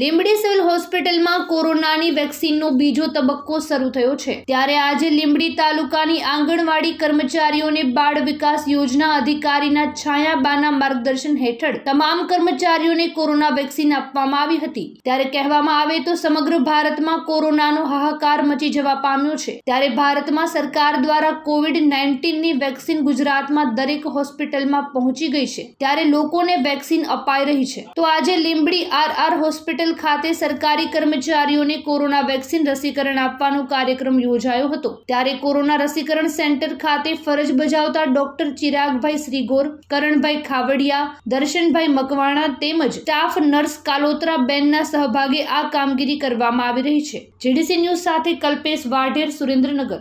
Limbdi civil હોસ્પિટલમાં કોરોનાની વેક્સિનનો બીજો તબક્કો શરૂ થયો છે. ત્યારે આજે લીંબડી તાલુકાની આંગણવાડી કર્મચારીઓને બાળ વિકાસ યોજના અધિકારીના છાયાબાના માર્ગદર્શન હેઠળ તમામ કર્મચારીઓને કોરોના વેક્સિન આપવામાં આવી હતી. ત્યારે કહેવામાં આવે તો સમગ્ર ભારતમાં કોરોનાનો હાહાકાર મચી જવા પામ્યો છે. ત્યારે ભારતમાં સરકાર દ્વારા કોવિડ નાઇન્ટીનની વેક્સિન ગુજરાતમાં દરેક હોસ્પિટલમાં પહોંચી ગઈ છે. ત્યારે લોકોને વેક્સિન અપાઈ રહી છે. તો આજે લીંબડી આર આર હોસ્પિટલ ખાતે સરકારી કર્મચારીઓને કોરોના વેક્સિન રસીકરણ આપવાનો કાર્યક્રમ યોજાયો હતો. ત્યારે કોરોના રસીકરણ સેન્ટર ખાતે ફરજ બજાવતા ડોક્ટર ચિરાગભાઈ શ્રીગોર, કરણભાઈ ખાવડિયા, દર્શનભાઈ મકવાણા તેમજ સ્ટાફ નર્સ કાલોત્રા બેનના સહભાગે આ કામગીરી કરવામાં આવી રહી છે. જીડીસી ન્યૂઝ સાથે કલ્પેશ વાઢેર, સુરેન્દ્રનગર.